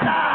Father!